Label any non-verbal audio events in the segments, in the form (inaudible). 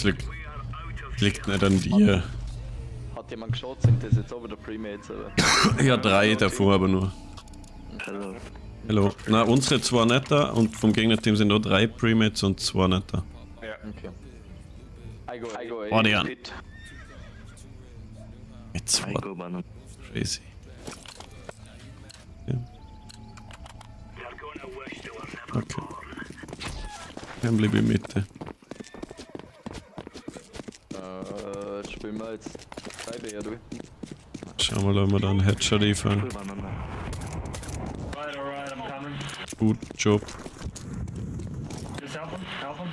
Es liegt, liegt nicht an dir. Hat jemand geschaut, sind das jetzt aber der Premates oder? (coughs) Ja, drei davor aber nur. Hallo. Hallo. Na, unsere zwei nicht da und vom Gegnerteam sind nur drei Premates und zwei nicht da. Ja. Okay. I go, I go, Oh, die an. Pit. Mit zwei. I go banana. Crazy. Ja. Okay. Dann bleib ich Mitte. Spielen wir jetzt 3B, ja du? Schauen wir mal, ob wir da einen Headshot liefern. I'm coming. Gut Job. Just help him, help him.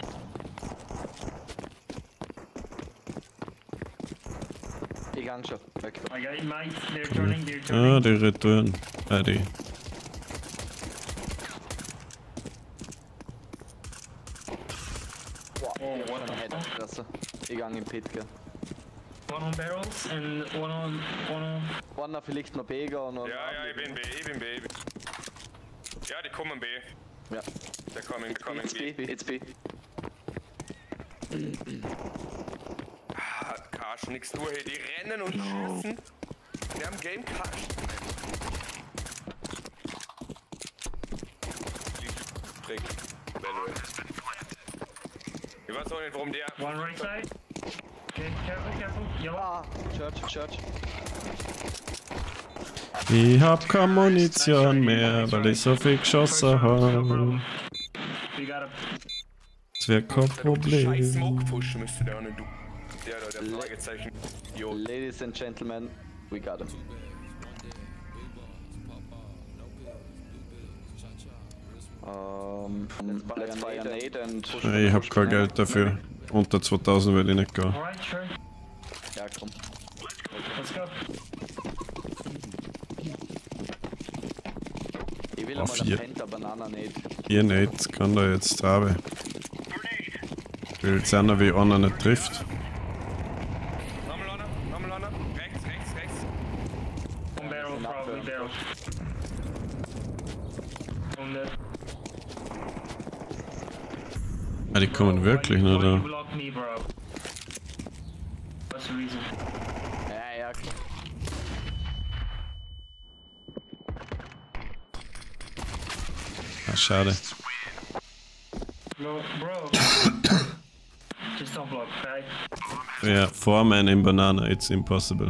Ich gang schon. Weg. I got you, mate. They're turning, they're Ah, turning. die Return. Ah, die. Wow, Oh, what the Head. Ich gang in Pit, gell. One on barrels and one on, one on... Einer vielleicht noch B gehen und... Ja, ja, ich bin B, ich bin B. Ich bin... Ja, die kommen B. Ja. Der coming, der It's B, B. it's B. Ah, Karsch, nix durch, hey, die rennen und schießen. Wir haben Game Karsch. Trick. Valorant. Ich weiß auch nicht, warum der... One right side. Okay, careful, careful. Yellow. Ah, Church, Church. Ich hab keine Munition mehr, weil ich so viel geschossen habe. A... Das wär kein Problem. Ladies and gentlemen, we got him. Um, let's buy a nade and Ich hab kein Geld dafür. Unter 2000 will ich nicht gehen. Alright, sure. Ja, komm. Let's go. Ich will Oh, einmal Penta Banana Nade. Ihr nicht, kann da jetzt haben. Ich will jetzt einer wie einer nicht trifft. The... Ah, die kommen wirklich nur da. Schade. Bro, bro. Just don't block, okay? Ja, four man in banana, it's impossible.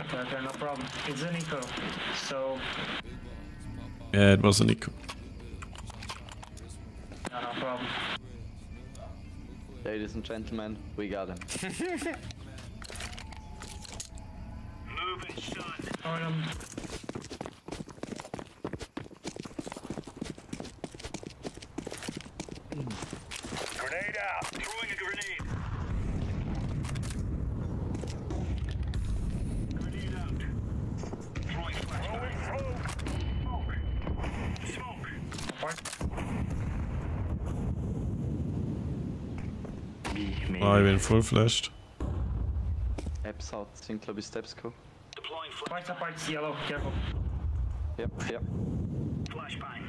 Okay, okay, no problem. It's an eco, so Yeah, it was an eco. no, no problem. Ladies and gentlemen, we got him. Alright, um, Grenade full flashed. Apps out, sind glaube ich Steps go. Deploying Apart, apart, yellow, careful. Yep, yep. flashbang.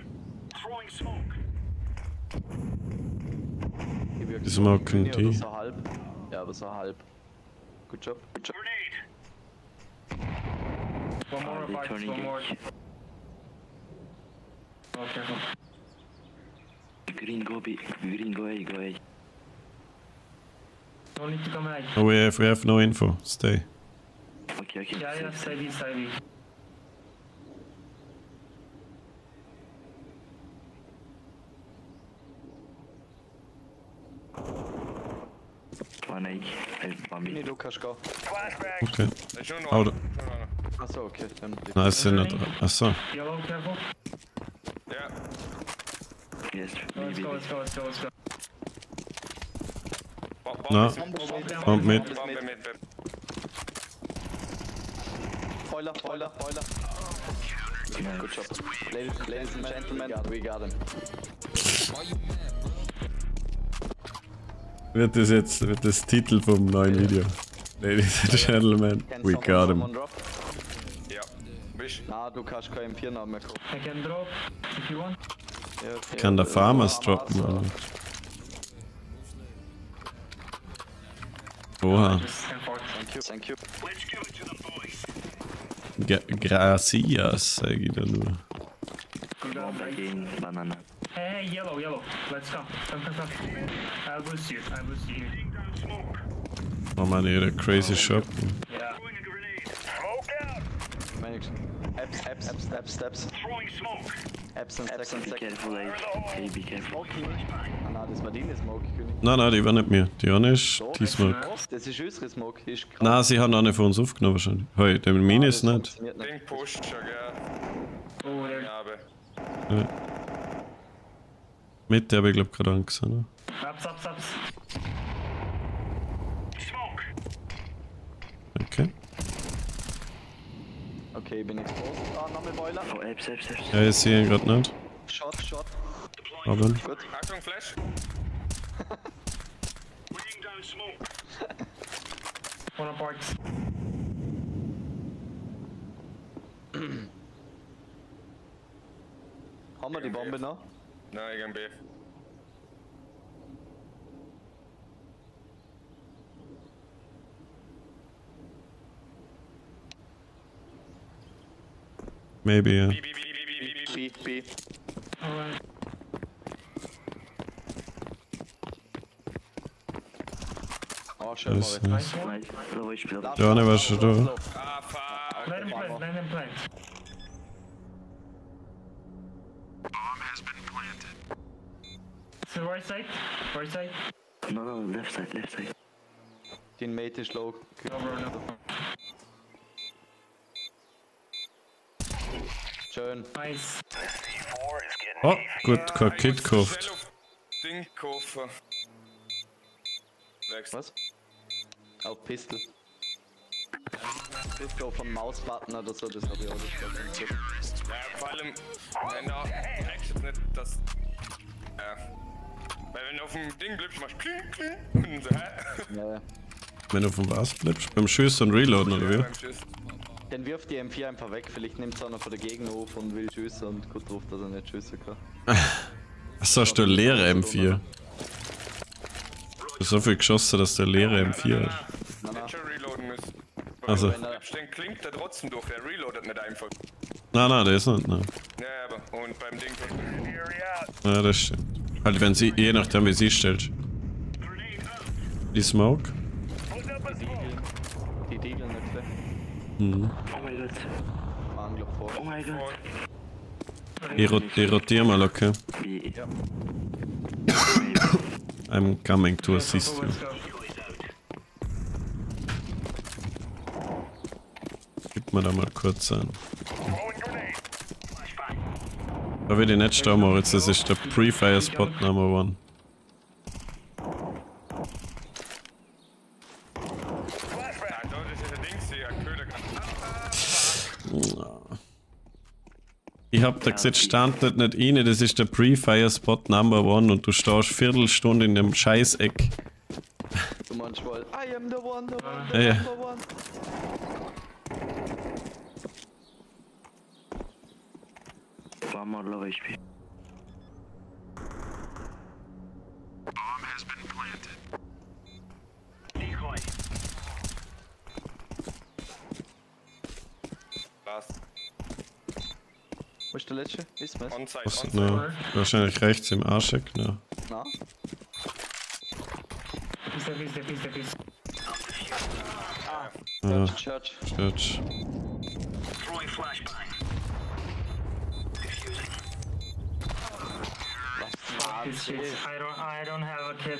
Throwing smoke. Die smoken Oder die. so halb. Ja, aber so halb. Good job. Good job. Grenade. One more apart, turning one more. Oh, careful. Green go B. Green go A, go A. Don't need to come out. Oh, we have, we have no info. Stay. Okay, okay. Yeah, yeah, stay B, stay B. One A. Help bomb Nee, me. du kannst gehen. Flashbang. Okay. Da ist schon noch. Hau da. Schon noch einer. Achso, okay, dann. Nein, es sind nicht. Achso. Yellow, careful. Ja. Yes, Oh, B, let's B, go, B. let's go, let's go, let's go. Na. Kommt mit. Boiler, Boiler, Boiler. Good job. Ladies, ladies and gentlemen, we got him. Wird das jetzt wird das Titel vom neuen Video? Ladies and Gentlemen, we got him. Ja. Wisch. Na, du kannst keinen MP mehr gucken. I can drop if you want. Okay. Kann der Äh, Farmers droppen, oder? Oha. Just stand forward. Thank you, thank you. Gra Gracias, sag ich da nur. Bomb again, banana. Hey, hey, yellow, yellow. Let's go. Come, come, come. I'll boost you. I'll boost you. Oh man, ihre crazy shop. Yeah. Manix. Apps, apps, apps, steps, steps. Apps and Be second, second. careful, Abe. Hey, be careful. Ah, nein, das war deine Smoke, König. Nein, nein, die war nicht mehr. Die eine ist die Smoke. Das ist unsere Smoke. Ist krass. Nein, sie haben eine von uns aufgenommen wahrscheinlich. Hey, der meine ist nicht. nicht. Ding pusht schon, gell? Oh. Ja, aber. Ja. Mitte habe ich glaube gerade angesehen. Ups, ups, ups. Okay. Okay, ich bin exposed. Ah, nochmal Boiler. Oh, Abe, Abe, Abe. Ja, ich sehe ihn gerade nicht. Shot, Shot. Aber Gut. Achtung, Flash. One on parts. Haben wir die Bombe noch? Nein, ich geh B. maybe, ja. B, B, B, B, B, B, B. B, B. Alright. Oh, schön, Das, Moritz. das. Nice. Nice. Schon da. Ah, fuck. Let him plant, let him plant. To the right side, right side. No, no, left side, left side. Dein Mate ist low. No, bro, no. Schön. Nice. Oh, gut, kein Kit gekauft. auf Ding kaufen. Was? Auf Pistol. Pistol vom Mausbutton oder so, das habe ich auch nicht gehabt. Ja, vor allem, wenn da Actions nicht das. Ja. Weil wenn du auf dem Ding bleibst, machst du kling, kling. Und so, hä? Ja, ja. Wenn du vom was bleibst? Beim Schießen und Reloaden oder wie? Beim Schuss. Dann wirft die M4 einfach weg, vielleicht nimmt es einer von der Gegner auf und will schiessen und gut drauf, dass er nicht schiessen kann. (laughs) Was hast du, eine leere M4? Du hast so viel geschossen, dass der leere M4 hat. Also. Dann klingt der trotzdem durch, der reloadet nicht einfach. Nein, nein, der ist nicht, nein. Ja, aber. Und beim Ding. Ja, das stimmt. Halt, wenn sie, je nachdem wie sie stellt. Die Smoke? Die Deagle nicht schlecht. Mhm. Oh glaub vor. Oh my god. Ich, rot ich rotiere mal, okay? Ja. I'm coming to assist you. Gib mir da mal kurz ein. Da will ich nicht stehen, Moritz, das ist der Pre-Fire Spot Number One. Ah, da ist ja der Ding, sie ein Köder. Ich hab da gesagt, stand nicht, nicht rein, das ist der Pre-Fire Spot Number One und du stehst Viertelstunde in dem Scheißeck. Du meinst wohl, I am the one, the one, the ja. number one. One more low HP. Der letzte? Ist was? Onside, onside. ne, wahrscheinlich rechts im Arscheck, ne? Na? He's there, he's there, he's Ja, Church. Church. I don't, I don't have a kit.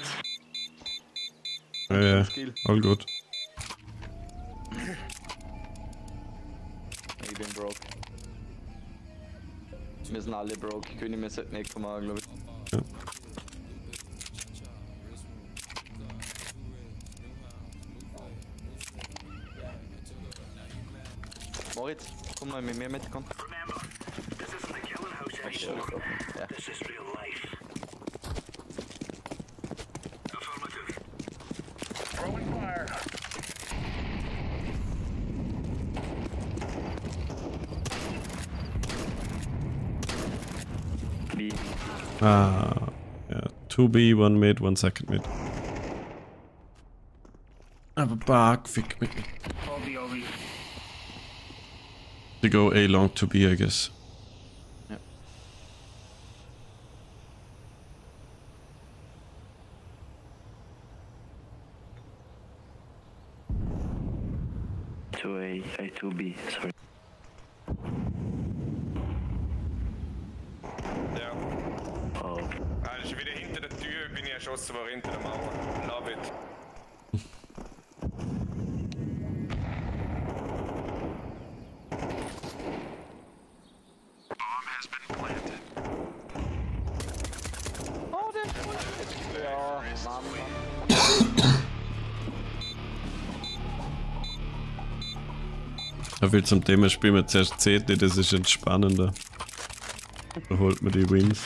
Ja, all gut. Sind alle broke. König, wir sollten nicht kommen, glaube ich. Ja. Moritz, komm mal mit mir mit, komm. Ja. B. 2B, 1 mid, 1 second mid. Aber Bug, fick mich. Obi, Obi. To go A long to B, I guess. Two A, A two B. Sorry. Bin ich erschossen worden, hinter der Mauer. Love it. Ja, Mann, Mann. Er will zum Thema spielen wir zuerst CT, das ist entspannender. Da holt man die Wins.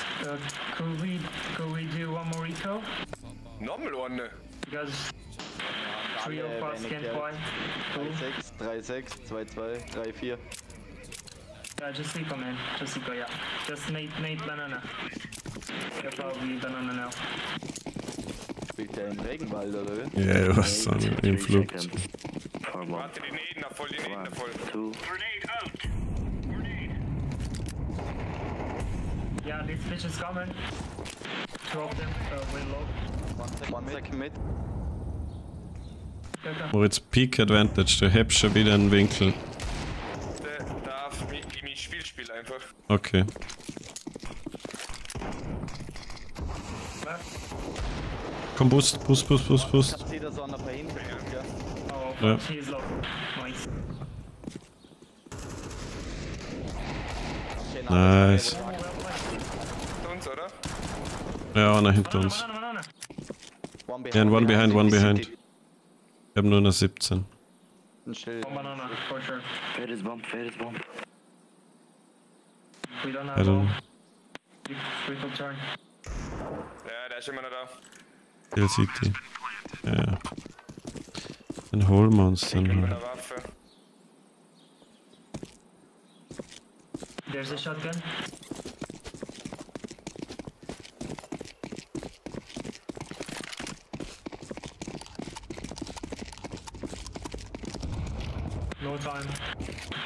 3-6, 3-6, 2-2, 3-4. Yeah, just eco, man. Just eco, yeah. Just Nate, Nate, banana. Yeah, probably banana now. Spielt der im Regenwald oder wie? Ja, ja, was so three im Flug. Warte, die Nähen noch voll, die Nähen noch voll. two. Yeah, these bitches coming. Two of them, uh, way low. One second, One second mit. Okay, okay. Moritz, Peak Advantage, du hast schon wieder einen Winkel. Der darf mich in mein Spiel spielen einfach. Okay. Komm, Boost, Boost, Boost, Boost, Boost. Oh, low. Nice. Hinter uns, oder? Ja, einer hinter uns. Ja, and one behind, one behind. Ich hab nur noch 17. Ein Schild. One banana, for sure. Ferris bomb, Ferris bomb. We don't have all. We, could turn. Ja, der ist immer noch da. Hill City. Ja. Dann holen wir uns dann Mit halt. einer Waffe. There's a shotgun. Time.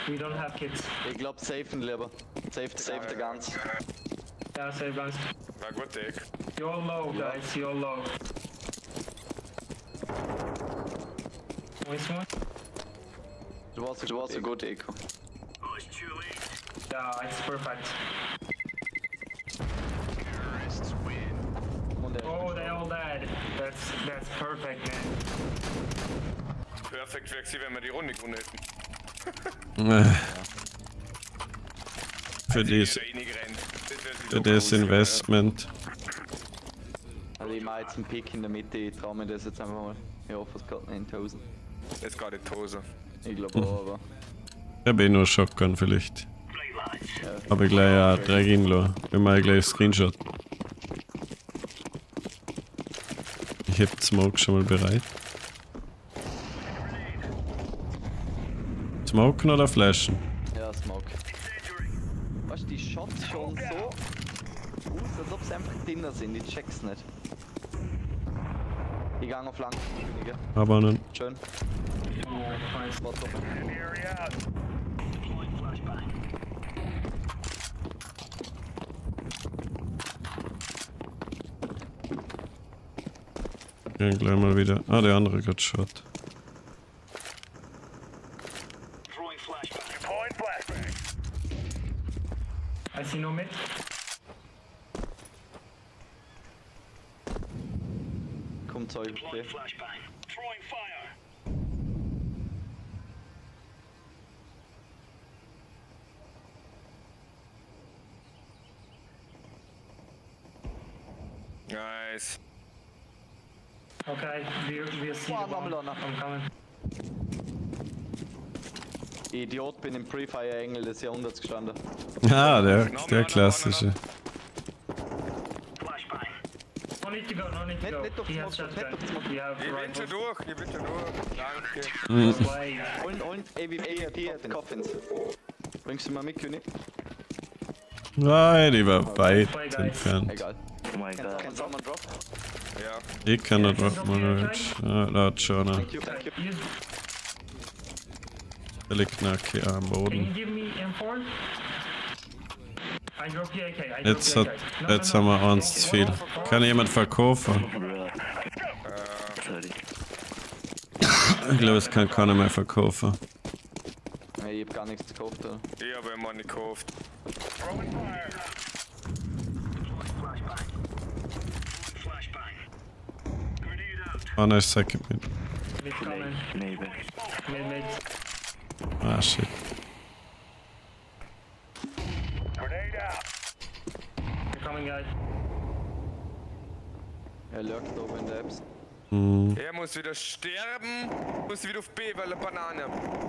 We don't have kids. Ich glaub, safen lieber. Save, save the guns. Yeah, save guns. War gut, Dick. You're low, guys. You're low. Nice one. Du warst, du warst so gut, Eco. Yeah, it's perfect. Und er Oh, they all dead. That's that's perfect, man. Perfekt wäre gewesen, wenn wir die Runde gewonnen hätten. Für, dies. Das wär für das Investment. Also ich mach jetzt einen Pick in der Mitte, ich trau mir das jetzt einfach mal. Ich hoffe, es geht nicht in die Hose. Jetzt geht in die Hose. Ich glaube auch, aber... Ich hab eh nur Shotgun vielleicht. Aber gleich ja, drei Ginlo. Wir machen gleich Screenshot. Ich hab Smoke schon mal bereit. Smoken oder Flashen? Ja, Smoke. Weißt du, die Shots schon so aus, als ob sie einfach drinnen sind. Ich check's nicht. Ich gang auf lang. Aber einen. Schön. Ja, gleich mal wieder. Ah, der andere hat Shot. I see no mid. Kommt Zeug, okay. Nice. Okay, nochmal einer. I'm coming. Idiot, bin im Pre-Fire-Engel des Jahrhunderts gestanden. Ah, der, der klassische. No need to go, no need to Nicht- go. nicht auf He has Smoke, have Ich bin schon durch, ich bin schon durch. Danke. Mhm. Und, und AVP at Coffins. Bringst du mal mit, König? Nein, die war weit entfernt. Egal. Oh Can, god. can someone drop? Ja. Ich kann nicht droppen, oder? Ja, da hat schon Der liegt nachher am can you Boden. give me M4? I drop the AK. I drop Jetzt, hat, jetzt haben wir eins zu viel. Kann jemand verkaufen? Ich glaube, es kann keiner mehr verkaufen. Nee, ich hab gar nichts gekauft, oder? Ich habe immer nicht gekauft. Einer ist second mid. Mid coming. Maybe. Mid, mid. Ah, shit. You're coming, guys. Er lurkt oben in der Apps. Hm. Er muss wieder sterben. Muss wieder auf B, weil er Banane.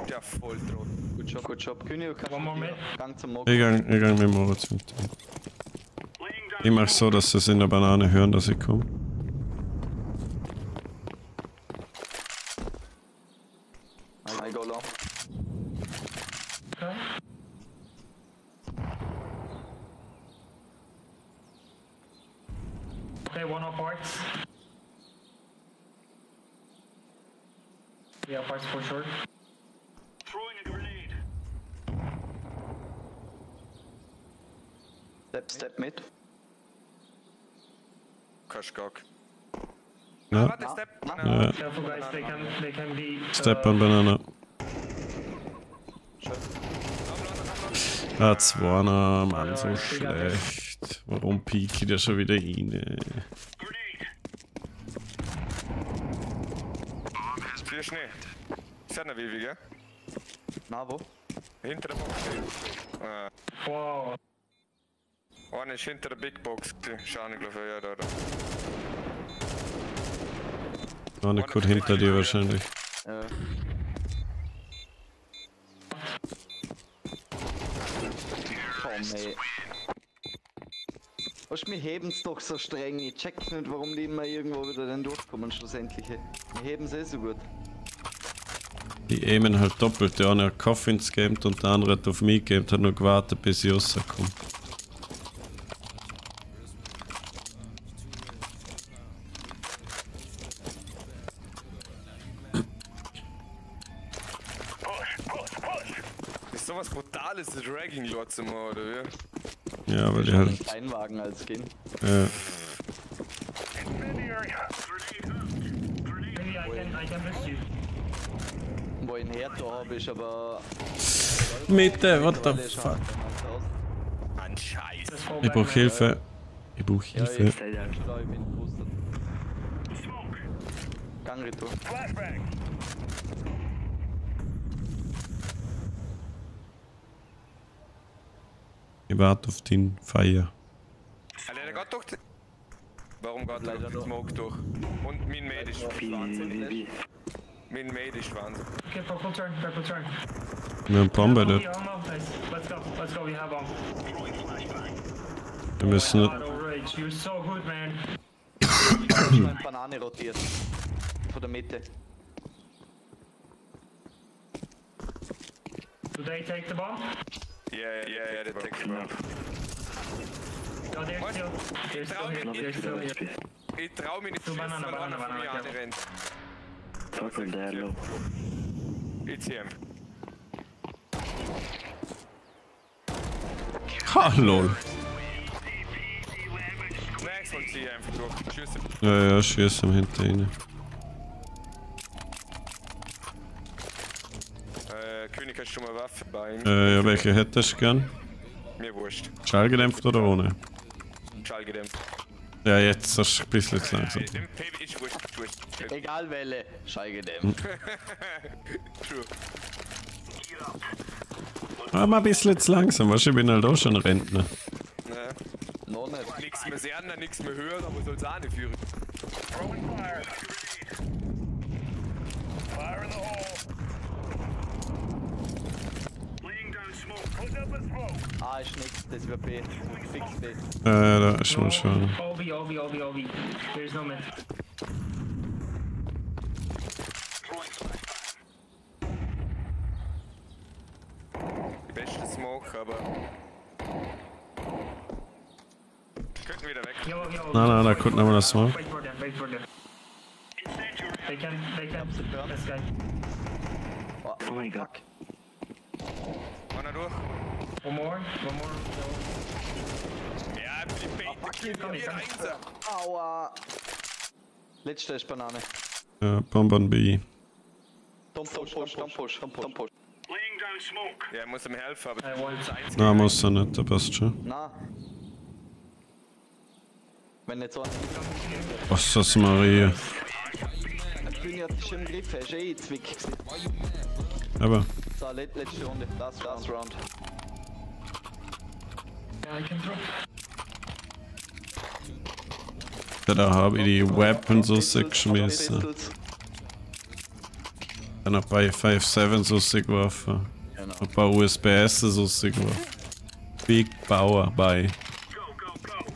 Der Volltrott. Good job, good job. König, du kannst One more mit mid. Gang zum Mock. Ich gang, ich gang mit Moritz. Ich mach so, dass sie es in der Banane hören, dass ich komme. I go long. Okay. Okay, one up parts. Yeah, parts for sure. Step, step mid. Kaschkak. Ja, Warte, Step. Na, Na. ja. Careful, guys. They can they can be. Step on Banana. Ah, Zwana, Mann, so schlecht. Warum piek ich da schon wieder rein? Viel Schnee. Ist ja eine Vivi, gell? Na, wo? Hinter der Box. Äh, Wow. einer ist hinter der Big Box. Schau nicht, glaube ich. Ja, da, da. War nicht gut hinter dir wahrscheinlich. Äh. Komm, ey. Weißt, wir heben's doch so streng. Ich check nicht, warum die immer irgendwo wieder dann durchkommen, schlussendlich. Wir heben's eh so gut. Die aimen halt doppelt. Der eine hat Coffins gamed und der andere hat auf mich gamed, hat nur gewartet, bis ich rauskomme. Ist sowas Brutales, das Dragging Lord zu machen, oder wie? Ja, weil die halt. Einwagen als miss you. Wo ich einen Herd da hab, ist aber. Mitte, what the fuck? Ich brauch. Hilfe. Ich brauch Ja, Hilfe. ich, ich. Ich warte auf den Feier. Doch. die- Warum geht er Leider durch den. Smoke durch? Und mein Mate ist Wie, Wahnsinn. wie, wie. Mein Mate ist Wahnsinn. Okay, purple turn, purple turn. Wir haben yeah, oh, no, nice. Let's go, let's go. We have bomb. Wir müssen. You're so good, man. Ich (coughs) hab Banane rotiert. Von der Mitte. Do they take the bomb? Ja, ja, ja, ja, der Text war. Here. Love They're it, still love here. it. Ich trau mich nicht zu schießen, Banane, weil Banane, einer von mir Banane, ja. anrennt. Fuck on there, low. ECM. Ha, lol. Next one ziehe einfach durch. Tschüss. Ja, ja, schießen hinter ihnen. Äh, König, hast du schon mal Waffe bei ihm? Äh, ja, welche hättest du gern? Mir wurscht. Schallgedämpft oder ohne? Ja, jetzt ist es ein bisschen zu langsam. Egal Welle, Schallgedämpft. True. Aber mal ein bisschen zu langsam, weißt du, ich bin halt auch schon Rentner. Ne? Noch nicht. Nix mehr sehen, nix mehr hören, aber soll's auch nicht führen. A ist nichts, das wird B. Fix B. Äh, da ist mal schon. OB, OB, OB, OB. There's no mid. Die beste Smoke, aber. wieder weg. Nein, nein, da kommt nochmal das Smoke. Wait for them, wait for them. They can, they can, this guy. Oh my god. Einer durch. One more, one more. Ja, die Bait, kill komm, mir komm. Einser. Aua. Letzter ist Banane. Ja, Bonbon B. Don't push, don't push, don't push, don't push. Ja, ich muss ihm helfen, aber I want das einzige. Na, muss er nicht, der passt schon. Na. Wenn nicht so ein Was ist das, Maria? Junior hat dich im Griff, er ist eh zwick. Aber, So, throw. da habe ich die Weapons rausgeschmissen. Pistols. Dann ein paar 5-7 rausgeworfen. Genau. Ein paar USBS rausgeworfen. Big Power bei.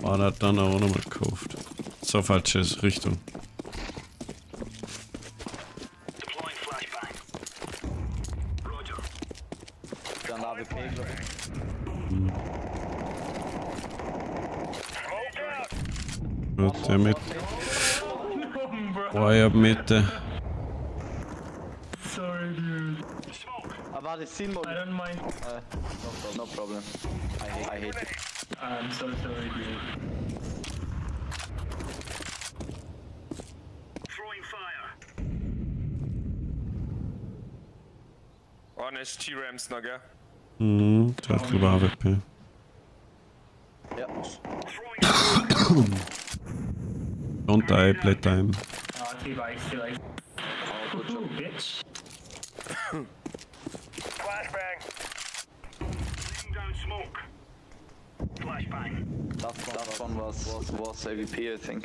Und hat dann auch nochmal gekauft. So falsche Richtung. Dann AWP, glaub ich. Der mit. Boah, ich hab Mitte. sorry, dude. Ah, das Simon? I don't mind. Uh, no problem. I hate, I hate it. I'm so sorry, dude. Einer ist T-Rams noch, gell? Mhm, hat drüber AWP. Ja. (coughs) Und die Playtime. Oh, good job. Ooh, bitch. Last one, was, was, was AVP, I think.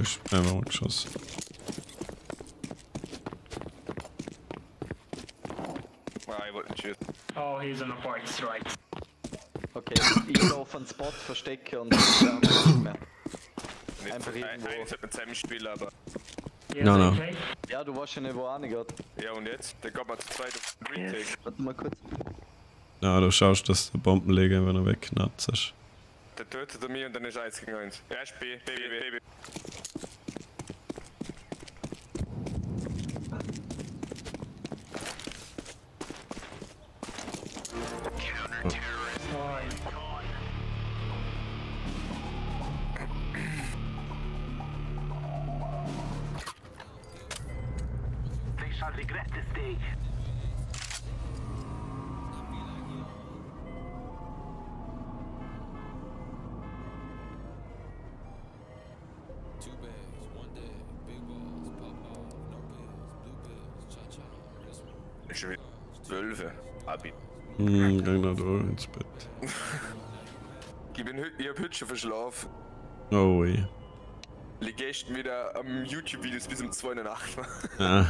Ich hab einfach geschossen. Ah, ich wollte nicht schießen. Oh, he's on a park strike. Okay, ich auf einen Spot, verstecke und dann nicht mehr. Einfach ein- irgendwo. Eins mit seinem Spiel, aber. Yes, No, no. okay. Ja, du warst ja nicht wo angeht. Ja, und jetzt? Der kommt mal zu zweit auf den Retake. Warte mal kurz. Ja, du schaust, dass der Bombenleger, wenn er wegknatzt ist. Der tötet er mich und dann ist 1 gegen 1. Ja, ist B, B, B, B, schon wieder 12. Abi. Hm, geh da durch ins Bett. (laughs) Ich, bin, ich hab heute schon verschlafen. Oh weh. Lieg gestern wieder am YouTube-Videos bis um 2 in der Nacht. (laughs) Ah.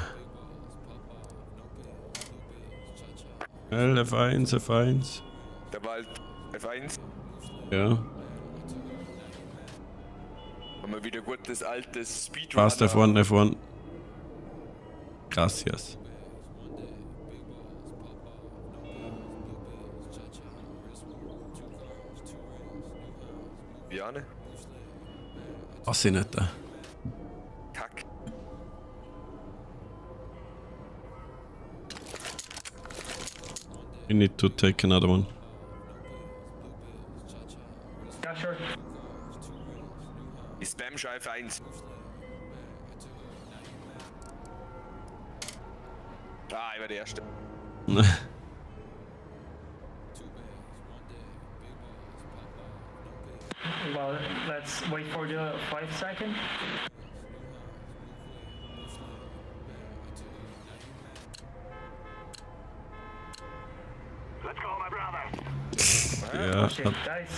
L, F1, F1. Da war halt F1. Ja. Haben wir wieder gut das alte Speedrun. Fast F1, F1. Gracias. Jane? Was ich nicht da. Kack. You need to take another one. Yeah, sure. Ich spam schon F1. Ah, ich war der Erste. (laughs) let's wait for the five second. Let's go, my brother. yeah, Shit, that guys.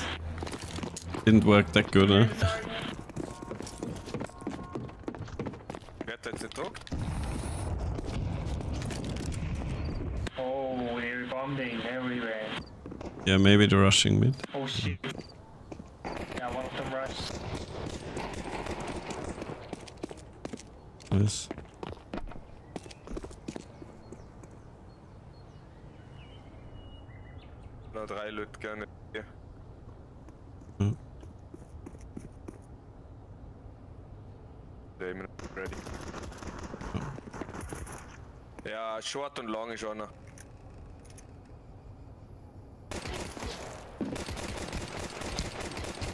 didn't work that good, eh? Wer hat jetzt gedruckt? Oh, they're bombing everywhere. Yeah, maybe the rushing mid. Oh shit. alles. Na, drei Leute gerne. Hm. Ready. Ja, short und long ist einer.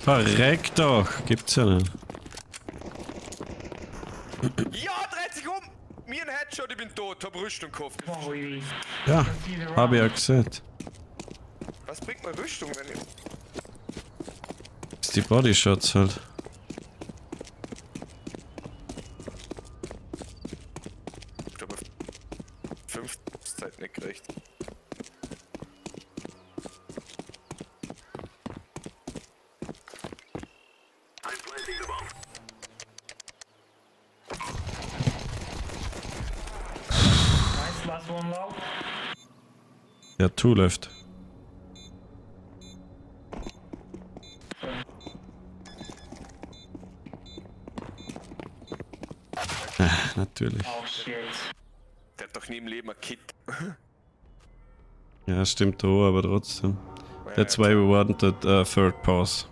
Verreck doch, gibt's ja nicht. Ja, See the hab ich ja gesehen. Was bringt mir Rüstung, wenn ich. Das ist die Bodyshots halt. Ich habe fünf Zeit nicht gekriegt. I'm planting the bomb. Nice, last one low. Ja, two left. Ah, (laughs) natürlich. Oh. Der hat doch nie im Leben ein Kit. Ja, stimmt auch, aber trotzdem. That's why we wanted a third pause.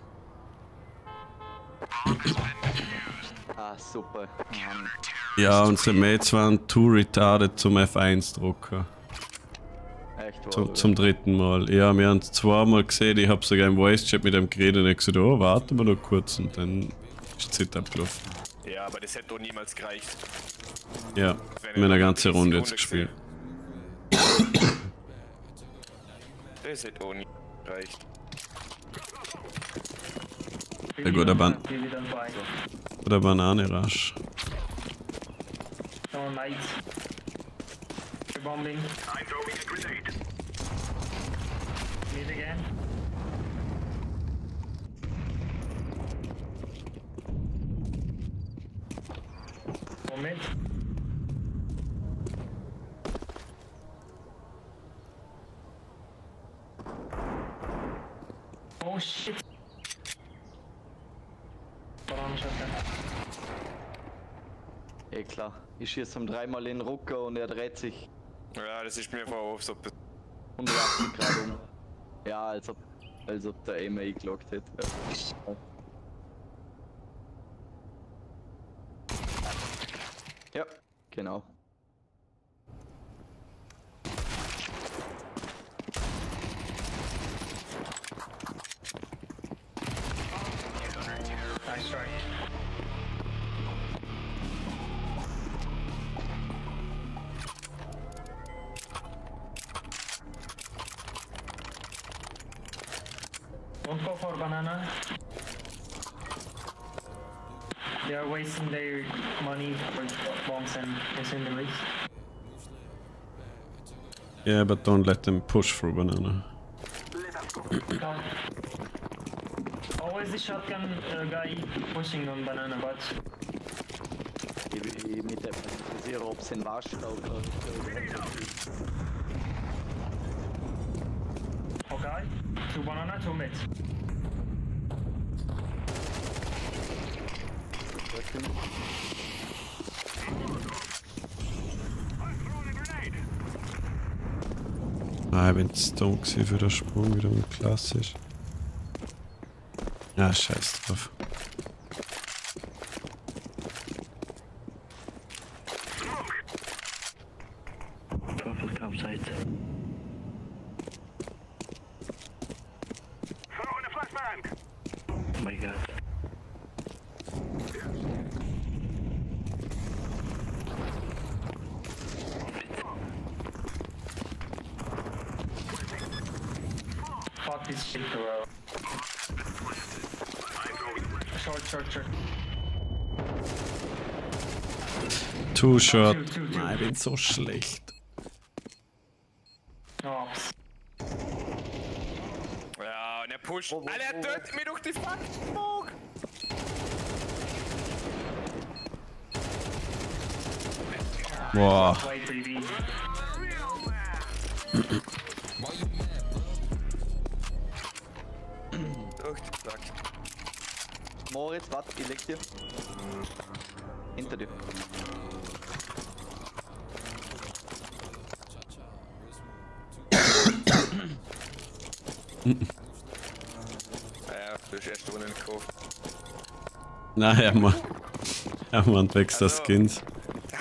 Ah, super. Ja, unsere Mates waren too retarded zum F1 drucken. Echt wahr. Zum, zum dritten Mal. Ja, wir haben es zweimal gesehen, ich habe sogar im Voice-Chat mit ihm geredet und gesagt, oh, warten wir noch kurz und dann ist die Zeit abgelaufen. Ja, aber das hätte doch niemals gereicht. Ja, wir haben eine ganze Runde jetzt gespielt. Das hätte auch nie gereicht. Ja gut, on fire. Oder Banane-Rush. No mates. You're bombing. I'm throwing a grenade. Mid again. Mid. Oh shit. Eh klar. Ich schieße ihm dreimal in den Rucker und er dreht sich Ja, das ist mir vorher auch so. 180 Grad um. Ja, als ob, als ob der Aim eingeloggt hätte. Ja, genau. Bombs and incendiaries. Yeah, but don't let them push through banana. Come. Always the shotgun uh, guy pushing on banana, but Ich will mit dem interessieren, ob es ein Waschstau oder. okay. Two banana, two mid. Ah, ich bin zu dumm für den Sprung, wieder mal klassisch. Ja, scheiß drauf. Purple campsite. Throwing a flashbang. Oh my god. Fuck this shit, bro. Short, short, short. Too short. Two, two. Nein, ich bin so schlecht. Oh, Ja, und er pusht. Alter, er tötet mir durch die Smoke! Boah. Macht, er macht extra Also. Skins.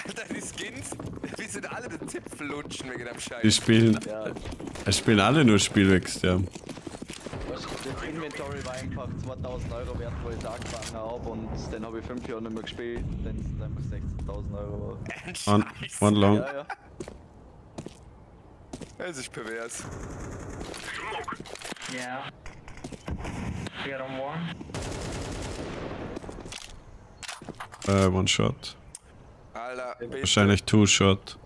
Alter, die Skins, wie sind alle den Zipfel lutschen wegen dem Die Scheiß. spielen, Ja, es spielen alle nur Spielwechsel, ja. das Inventory war einfach 2000 Euro wert, wo ich es angefangen habe und dann habe ich 5 Jahre nicht mehr gespielt, dann ist es einfach 16.000 Euro. One, one long. Ja, ja. Das ist pervers. Yeah. We got on one. Äh, one shot. Alter. Wahrscheinlich two shot.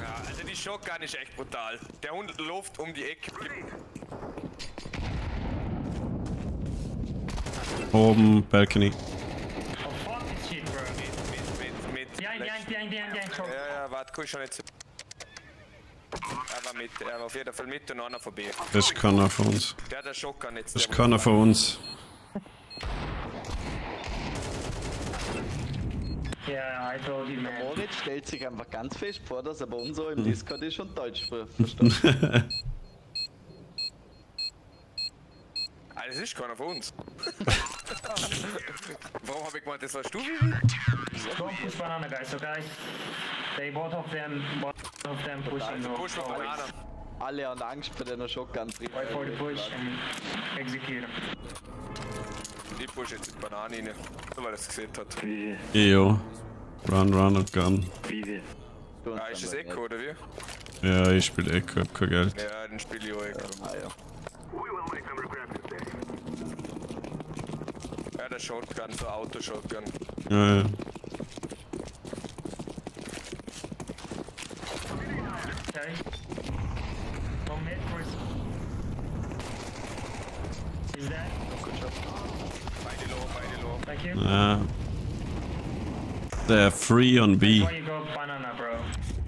Ja, also die Shotgun ist echt brutal. Der Hund läuft um die Ecke. Oben, Balcony. Behind, behind, behind, behind, behind. Ja, ja, warte, guck schon zu. Er war mit, er war auf jeden Fall mit und einer vorbei. Das ist keiner von uns. Der hat eine Shotgun jetzt. Das ist keiner von uns. Told you, man. Moritz stellt sich einfach ganz fest vor, dass er bei uns auch Hm. im Discord ist und Deutsch ver- versteht. (laughs) Ah, das ist keiner von uns. (laughs) Warum hab ich gemeint, das warst du, Vivi? Don't push banana, guys, okay? They both of them, both of them pushing. Also push mal Banane. ways. Alle haben Angst bei deiner Shotgun. Wait for the push and execute. Ich push jetzt die Banane rein, nur weil er es gesehen hat. Wie Eyo. Run, run und gun. wie wir. Ah, ist das Echo, oder wie? Ja, ich spiele Echo, hab kein Geld. Ja, dann spiele ich auch Echo. Ah, ja. Bei der Shotgun, zur Auto-Shotgun. Ja, ja. Yeah. They're free on B. Banana,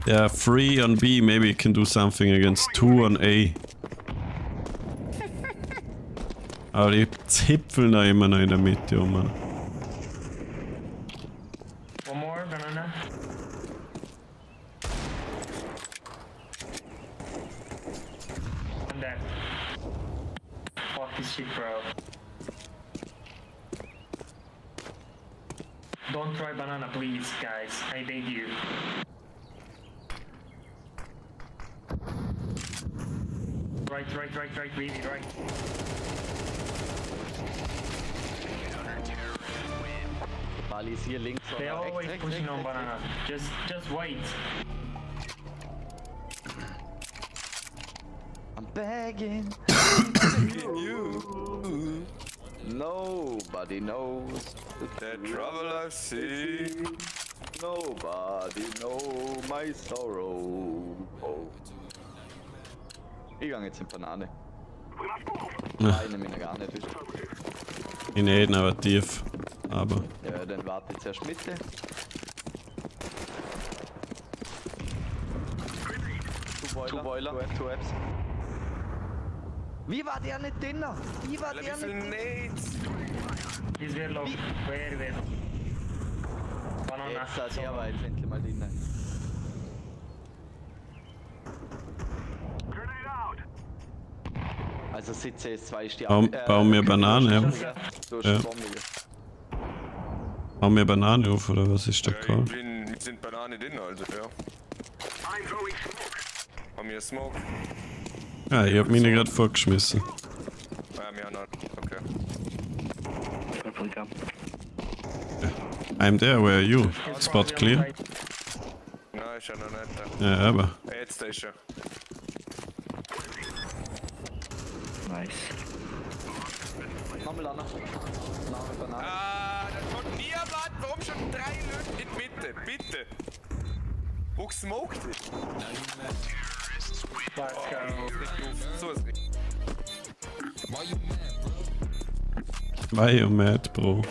They're free on B. Maybe you can do something against two on A. Aber die zipfeln da immer noch in der Mitte um. Nobody know my sorrow. Oh. Ich gang jetzt in Banane. Nein, nehme ich gar nicht. In Eden aber tief. Aber. Ja, dann warte ich zuerst Mitte. Two Boiler, two, Apps. Wie war der nicht drin? Wie war der nicht drin? He's very low. Very. Banana. Jetzt hat er aber jetzt endlich mal hinein. Also CS2 ist die Baum, äh, baum mir Banane auf. Ja. Baum mir Banane auf, oder was ist da ja, Call? Wir sind Banane drin, also, ja. Haben wir Smoke? Ja, ich hab mich nicht gerade vorgeschmissen. Ah, ja, mir auch noch. Okay. Ja. I'm there, where are you? Spot clear? Ja, aber. Jetzt ist er. Nice. Ah, da kommt niemand. Warum schon drei Bitte. Nein, So ist. Why you mad, bro? Why you mad, bro?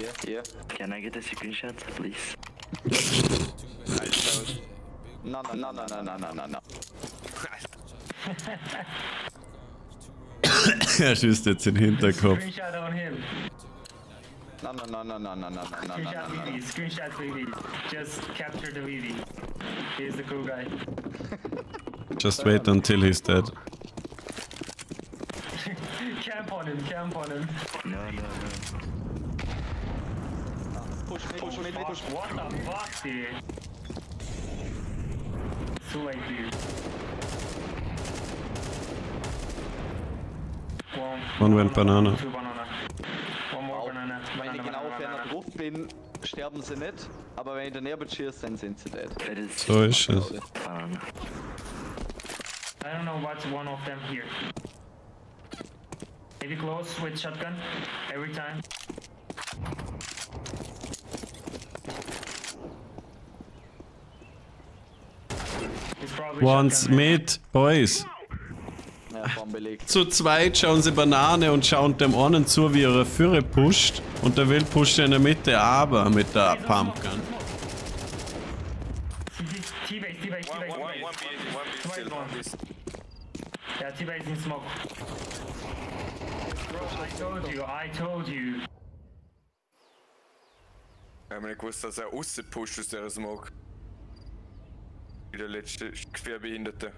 Hier, hier. Can I get a screenshot, please? Na, na, na, na, na, na, na, na, na. er schießt jetzt in den Hinterkopf. Screenshot on him. Na, na, na, na, na, na, na, na, na, na, Screenshot na, na. VV, screenshot VV. Just capture the VV. He's the cool guy. Just wait until he's dead. camp on him, camp on him. No, no, no. Push push push Fuck, what the fuck, dude? Too late, dude. One, One went banana. Two banana. One more banana. Wenn ich genau banana, auf einer banana. drauf bin, sterben sie nicht. Aber wenn ich daneben schieße, dann sind sie dead. So ist es. I don't know what's one of them here. Maybe close with shotgun every time. Wants mit, boys. Zu zweit schauen sie Banane und schauen dem einen zu, wie ihre Führer pusht. Und der Wild pusht in der Mitte, aber mit der Pumpgun. Yeah, T-Base in smoke. Bro, I told you, I told you. Dominic wusste, dass er auspusht aus der Smoke. widerletzte schwerbehinderte.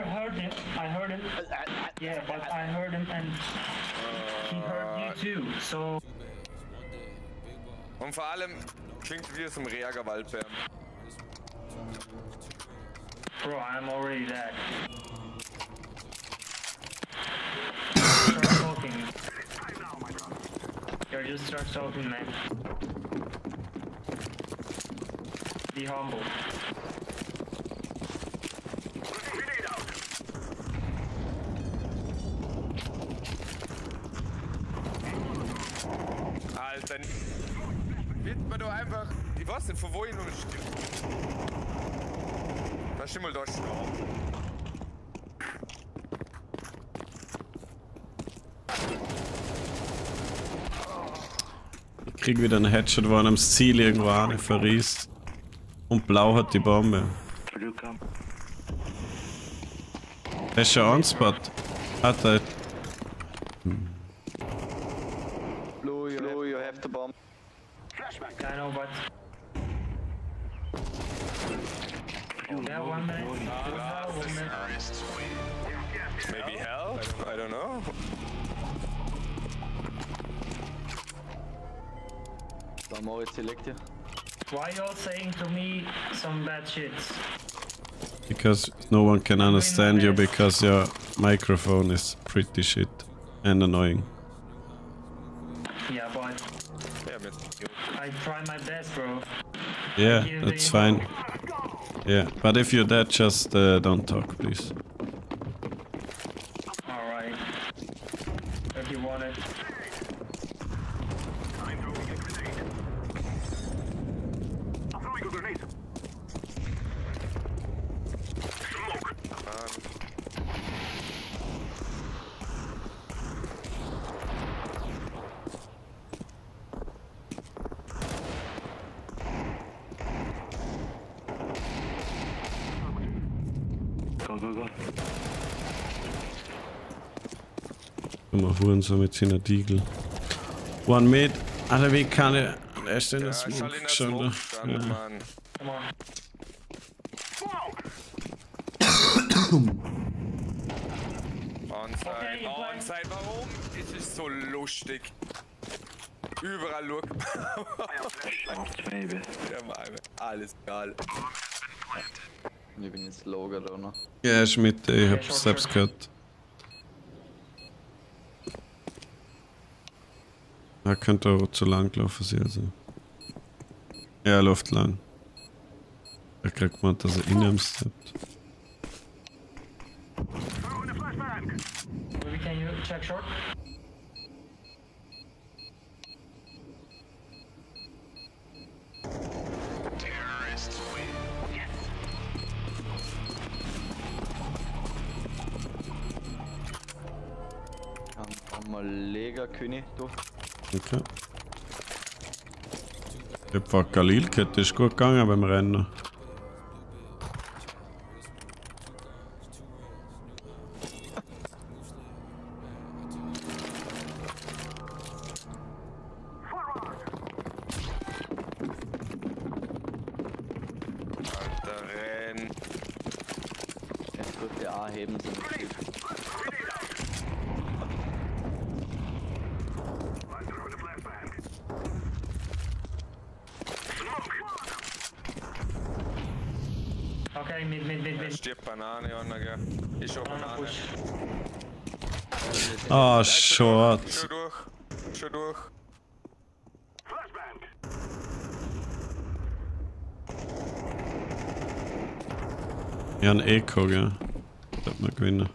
You heard him, I heard him. Yeah, but I heard him and he heard you too, so... Und vor allem klingt wie aus dem Reager Waldbär. Bro, I'm already dead. Start talking. Yo, just start talking, man. Be humble. Grenade out. Alter, wird man doch einfach. Ich weiß nicht, von wo ich nur Da ist mal da schnau. Ich krieg wieder einen Headshot, wo er am Ziel irgendwo an verriest. Und blau hat die Bombe. Der ist schon on spot. Hat er. Some bad? Because no one can understand you because your microphone is pretty shit and annoying. Yeah, but I try my best, bro. Yeah, that's fine. Yeah, but if you're dead, just uh, don't talk, please. Immer holen, so mit seiner Diegel. One mid, alle Weg kann er. Er ist in der Smoke. Ja, Smoke stand, Onside, Onside, warum? Es ist so lustig. Überall Look. Wir haben alles egal. geil. Ich bin jetzt auch noch. Ja, er ist mit. Ich hab selbst gehört. Er könnte auch zu lang laufen, sie also. Ja, er läuft lang. Er kriegt man, dass er in ihm steppt. Ich hab von Galil gehört, das ist gut gegangen beim Rennen. Alter, renn. Jetzt dürft ihr A heben, so ein Typ. I'm throwing a flashbang. Okay, mid, mid, mid, mid. Stirbt Banane? Ist schon Banana Banane. Ah, short. Schon durch. Schon durch. Ich habe ein Eco, gell? Sollte man gewinnen.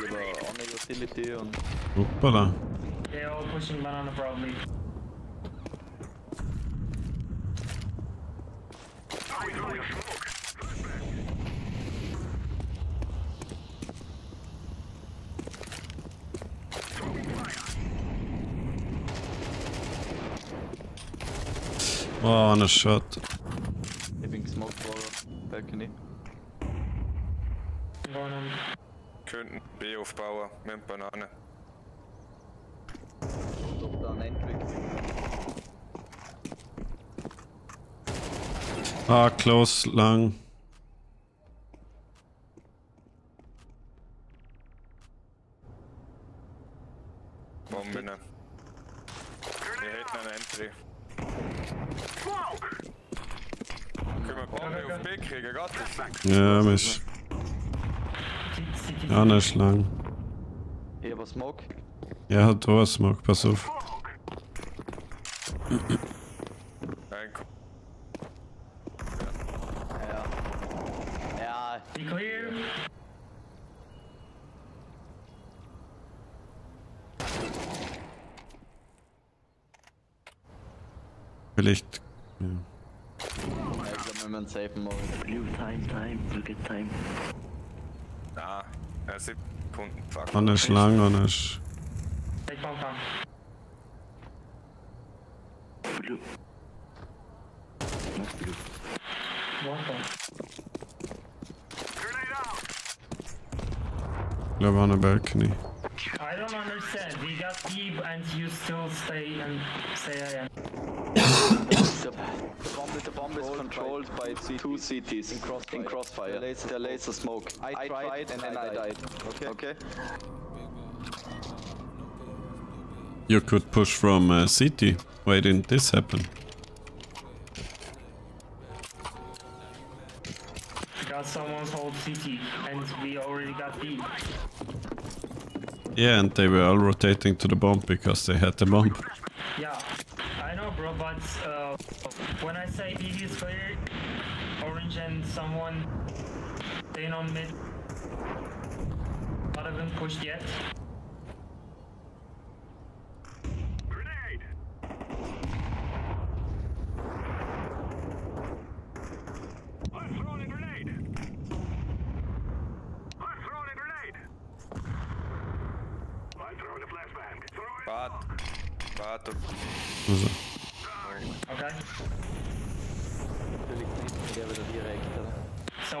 Er spielt lieber ohne Utility und Hoppala. They're all pushing banana probably. I'm throwing smoke. Oh, eine Shot. Living Smoke Waller. Balcony. Going on. Könnten B aufbauen mit Banane. Top down Entry. Close, lang. Bomben. Wir hätten eine Entry. Smoke. Können wir Bombe auf B kriegen? Das? Ja, mich. Ja, eine Schlange. Ich hab Smoke. Er hat da Smoke, pass auf. Nein, komm. Ja. Ja, Be clear. Vielleicht. Ja. ich glaub, wir müssen safen machen. Blue time, time, look at time. Nein. Ja, 7 Sekunden. Fuck. Eine Schlange, eine Sch Take bomb down. Blue. Not blue. One bomb. Grenade out. Ich glaube, eine Balcony. I don't understand. We got deep and you still stay and stay again. (laughs) The, the bomb, the bomb is controlled by two cities in crossfire. In crossfire. The laser, the laser smoke. I, tried and then I died. Okay. Okay. You could push from uh, city. Why didn't this happen? Got someone's whole CT and we already got deep. Yeah, and they were all rotating to the bomb because they had the bomb. Yeah, I know, bro, but uh, when I say EV is clear, orange and someone staying on mid, not even pushed yet. Grenade. I'm throwing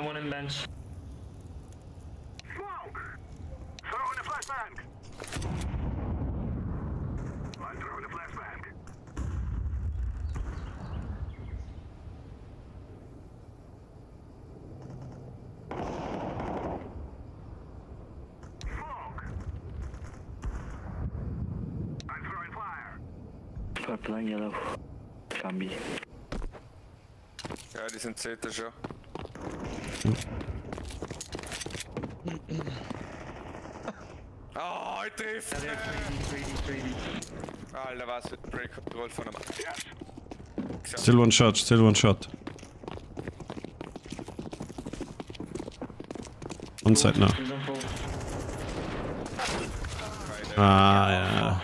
someone in bench. Smoke! Throw in a flashbang! I'm throwing a flashbang. Smoke! I'm throwing fire. Yellow. Can be. Yeah, die sind 10. schon. Oh, ich triff! Yeah, they're 3D, 3D, 3D. Alter, was für ein Break Control von einem. Still one shot, still one shot. On site now. Ah, ja.